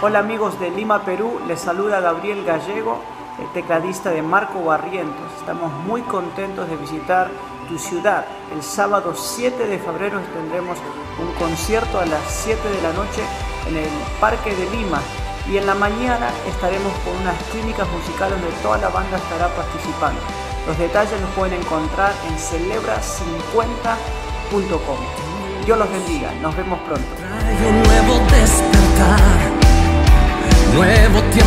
Hola amigos de Lima, Perú, les saluda Gabriel Gallego, el tecladista de Marco Barrientos. Estamos muy contentos de visitar tu ciudad. El sábado 7 de febrero tendremos un concierto a las 7 de la noche en el Parque de Lima y en la mañana estaremos con unas clínicas musicales donde toda la banda estará participando. Los detalles los pueden encontrar en celebra50.com. Dios los bendiga, nos vemos pronto. Nuevo tiempo.